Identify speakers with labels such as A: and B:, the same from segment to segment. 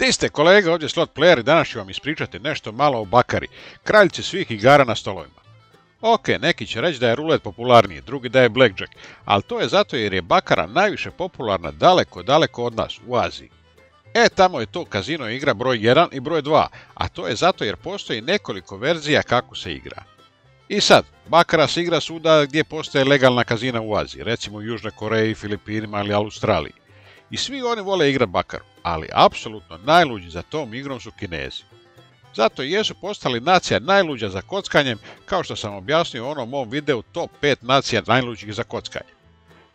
A: Ti ste kolega, ovdje slot player i danas ću vam ispričati nešto malo o Bakari, kraljici svih igara na stolovima. Ok, neki će reći da je rulet popularniji, drugi da je blackjack, ali to je zato jer je Bakara najviše popularna daleko, daleko od nas, u Aziji. E, tamo je to kazino igra broj 1 i broj 2, a to je zato jer postoji nekoliko verzija kako se igra. I sad, Bakara se igra svuda gdje postoje legalna kazina u Aziji, recimo u Južnoj Koreji, Filipinima ili Australiji. I svi oni vole igrati Bakaru, ali apsolutno najluđi za tom igrom su Kinezi. Zato jesu postali nacija najluđa za kockanjem, kao što sam objasnio u onom mom videu top 5 nacija najluđih za kockanje.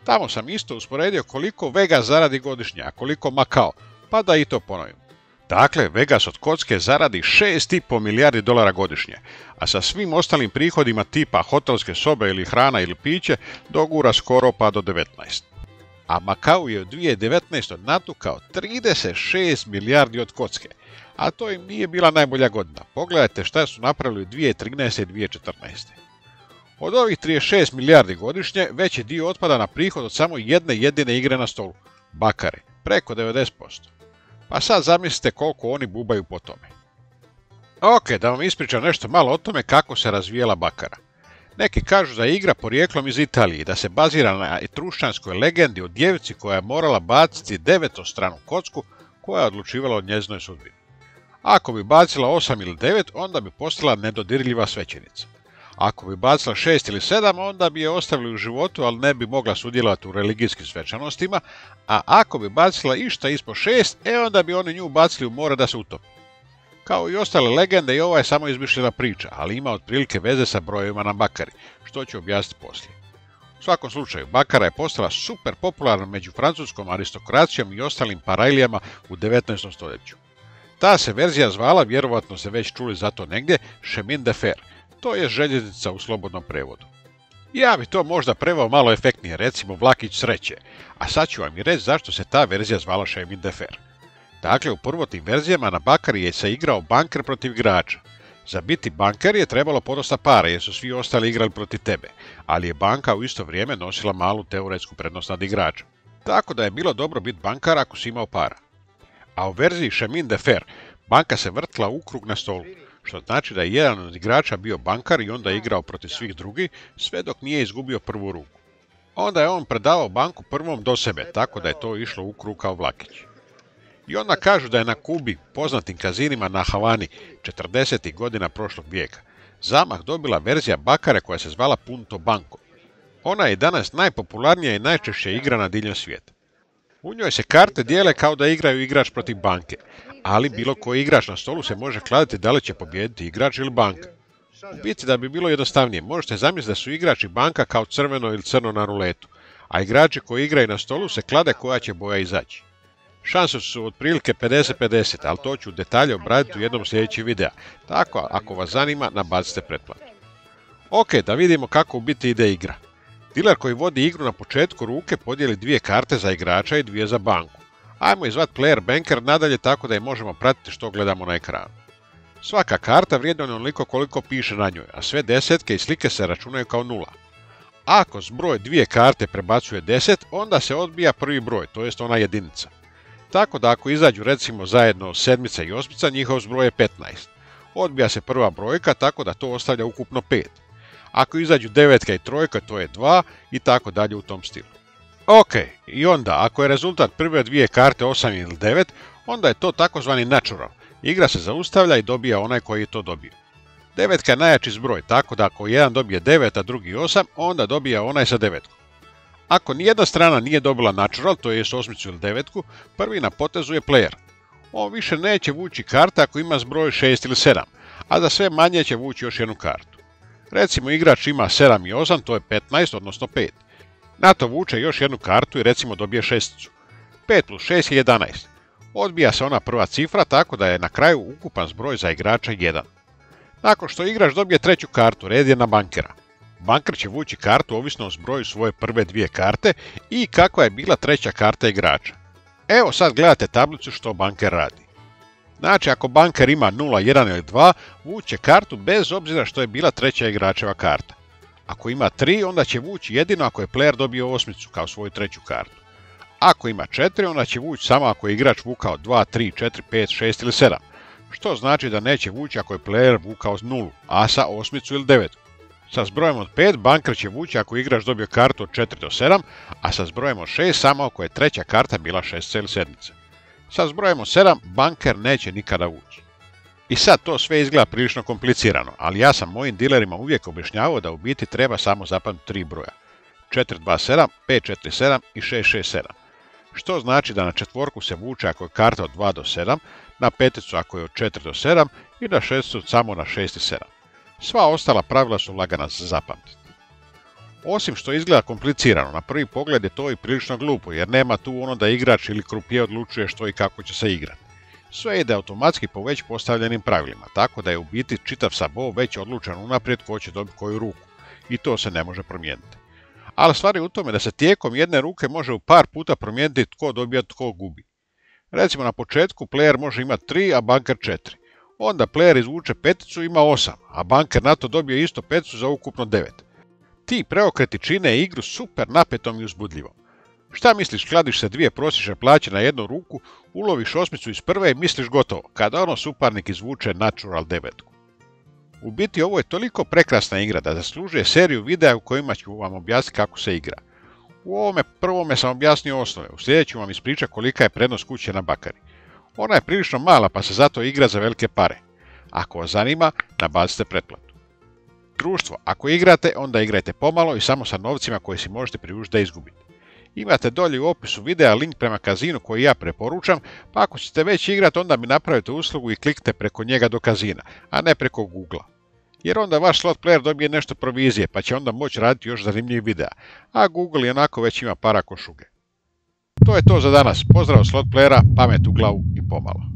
A: Tamo sam isto usporedio koliko Vegas zaradi godišnje, a koliko Makao, pa da i to ponovim. Dakle, Vegas od kocke zaradi 6,5 milijardi dolara godišnje, a sa svim ostalim prihodima tipa hotelske sobe ili hrana ili piće dogura skoro pa do 19. A Makau je u 2019. natukao 36 milijardi od kocke, a to im nije bila najbolja godina. Pogledajte šta su napravili u 2013. i 2014. Od ovih 36 milijardi godišnje, veći dio otpada na prihod od samo jedne jedine igre na stolu, bakare, preko 90%. Pa sad zamislite koliko oni bubaju po tome. Ok, da vam ispričam nešto malo o tome kako se razvijela bakara. Neki kažu da je igra porijeklom iz Italije da se bazira na etrušćanskoj legendi o djevici koja je morala baciti stranu kocku koja je odlučivala o njezinoj sudbini. Ako bi bacila 8 ili 9, onda bi postala nedodirljiva svećenica. Ako bi bacila 6 ili 7, onda bi je ostavili u životu, ali ne bi mogla sudjelovati u religijskim svečanostima, a ako bi bacila išta ispod 6, e onda bi oni nju bacili u more da se utopi. Kao i ostale legende i ova je samo izmišljena priča, ali ima otprilike veze sa brojevima na Bakari, što ću objasniti poslije. U svakom slučaju, Bakara je postala super popularna među francuskom aristokracijom i ostalim parajlijama u 19. stoljeću. Ta se verzija zvala, vjerovatno se već čuli za to negdje, Chemin de Fer, to je željeznica u slobodnom prevodu. Ja bi to možda prevao malo efektnije, recimo vlakić sreće, a sad ću vam i reći zašto se ta verzija zvala Chemin de Fer. Dakle, u prvotnim verzijama na Bakari je se igrao banker protiv igrača. Za biti banker je trebalo podosta para jer su svi ostali igrali protiv tebe, ali je banka u isto vrijeme nosila malu teoretsku prednost nad igračem. Tako da je bilo dobro biti bankar ako si imao para. A u verziji Chemin de Fer banka se vrtla u krug na stolu, što znači da je jedan od igrača bio bankar i onda igrao protiv svih drugih, sve dok nije izgubio prvu ruku. Onda je on predavao banku prvom do sebe, tako da je to išlo u krug kao vlakić. I onda kažu da je na Kubi, poznatim kazinima na Havani, 40. godina prošlog vijeka, zamah dobila verzija bakare koja se zvala Punto Banco. Ona je danas najpopularnija i najčešće igrana diljem svijeta. U njoj se karte dijele kao da igraju igrač protiv banke, ali bilo koji igrač na stolu se može kladiti da li će pobijediti igrač ili banka. U biti da bi bilo jednostavnije, možete zamisliti da su igrači banka kao crveno ili crno na ruletu, a igrači koji igraju na stolu se klade koja će boja izaći. Šanse su otprilike 50-50, ali to ću detalje obraditi u jednom sljedećem videa. Tako, ako vas zanima, nabacite pretplatu. Ok, da vidimo kako u biti ide igra. Diler koji vodi igru na početku ruke podijeli dvije karte za igrača i dvije za banku. Ajmo izvat player banker nadalje tako da je možemo pratiti što gledamo na ekranu. Svaka karta vrijedna onoliko koliko piše na njoj, a sve desetke i slike se računaju kao nula. Ako zbroj dvije karte prebacuje deset, onda se odbija prvi broj, to jest ona jedinica. Tako da ako izađu recimo zajedno sedmica i osmica, njihov zbroj je 15. Odbija se prva brojka tako da to ostavlja ukupno 5. Ako izađu devetka i trojka, to je 2 i tako dalje u tom stilu. Ok, i onda, ako je rezultat prve dvije karte 8 ili 9, onda je to takozvani natural. Igra se zaustavlja i dobija onaj koji je to dobio. Devetka je najjači zbroj, tako da ako jedan dobije 9, a drugi 8, onda dobija onaj sa devetkom. Ako nijedna strana nije dobila natural, to je osmicu ili devetku, prvi na potezu je player. On više neće vući karte ako ima zbroj 6 ili 7, a za sve manje će vući još jednu kartu. Recimo igrač ima 7 i 8, to je 15, odnosno 5. Na to vuče još jednu kartu i recimo dobije šesticu. 5 plus 6 je 11. Odbija se ona prva cifra tako da je na kraju ukupan zbroj za igrača 1. Nakon što igrač dobije treću kartu, red je na bankera. Banker će vući kartu ovisno o zbroju svoje prve dvije karte i kakva je bila treća karta igrača. Evo sad gledate tablicu što banker radi. Znači ako banker ima 0, 1 ili 2, vuče kartu bez obzira što je bila treća igračeva karta. Ako ima 3, onda će vući jedino ako je player dobio osmicu kao svoju treću kartu. Ako ima 4, onda će vući samo ako je igrač vukao 2, 3, 4, 5, 6 ili 7. Što znači da neće vući ako je player vukao 0, asa, osmicu ili 9. Sa zbrojem od 5 banker će vući ako igrač dobio kartu od 4 do 7, a sa zbrojem od 6 samo ako je treća karta bila 6 ili 7. Sa zbrojem od 7 banker neće nikada vući. I sad to sve izgleda prilično komplicirano, ali ja sam mojim dilerima uvijek objašnjavao da u biti treba samo zapamtiti tri broja. 427, 547 i 667. Što znači da na četvorku se vuče ako je karta od 2 do 7, na peticu ako je od 4 do 7 i na šesticu samo na 6 i 7. Sva ostala pravila su lagana za zapamtiti. Osim što izgleda komplicirano, na prvi pogled je to i prilično glupo, jer nema tu ono da igrač ili krupije odlučuje što i kako će se igrati. Sve ide automatski po već postavljenim pravilima, tako da je u biti čitav sabo već odlučen unaprijed ko će dobiti koju ruku. I to se ne može promijeniti. Ali stvar je u tome da se tijekom jedne ruke može u par puta promijeniti tko dobija, tko gubi. Recimo na početku player može imati 3, a banker 4. Onda player izvuče peticu ima 8, a banker na to dobije isto peticu za ukupno 9. Ti preokreti čine igru super napetom i uzbudljivom. Šta misliš, kladiš se dvije prosječne plaće na jednu ruku, uloviš osmicu iz prve i misliš gotovo, kada ono suparnik izvuče natural devetku. U biti ovo je toliko prekrasna igra da zaslužuje seriju videa u kojima ću vam objasniti kako se igra. U ovome prvome sam objasnio osnove, u sljedeću vam ispriča kolika je prednost kuće na bakari. Ona je prilično mala pa se zato igra za velike pare. Ako vas zanima, nabacite pretplatu. Društvo, ako igrate, onda igrajte pomalo i samo sa novcima koji si možete priuštiti da izgubite. Imate dolje u opisu videa link prema kazinu koji ja preporučam, pa ako ćete već igrati onda mi napravite uslugu i kliknite preko njega do kazina, a ne preko Google. Jer onda vaš slot player dobije nešto provizije, pa će onda moći raditi još zanimljivih videa, a Google i onako već ima para košuge. To je to za danas. Pozdrav slot playera, pamet u glavu i pomalo.